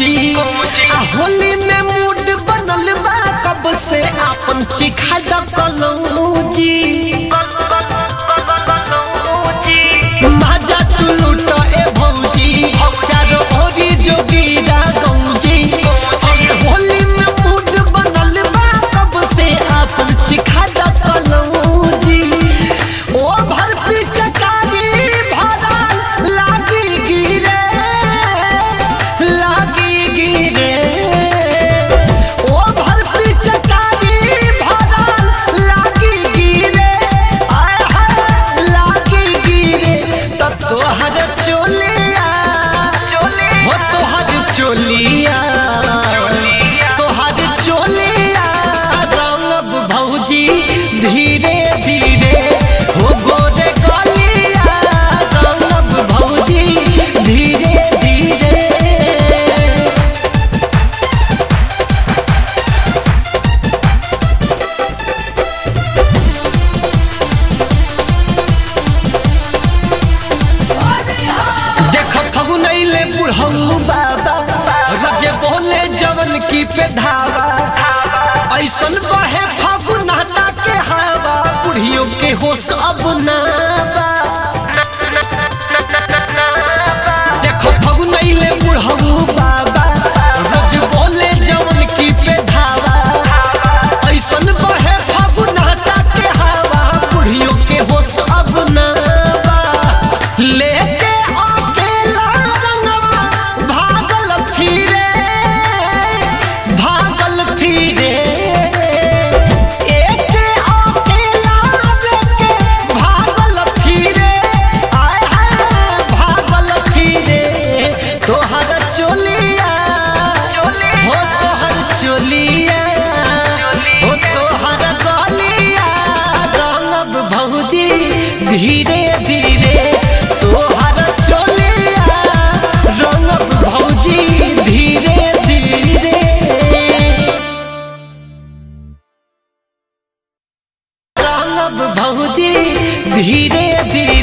जी होली में मूड बनल बा कब से? आपन चिखा दकलौं पे धावा ऐसन बहे फागुन के हवा बुढ़ियों के होश अब ना धीरे धीरे तोहर चले रंग भौजी धीरे धीरे। रंग भौजी धीरे धीरे।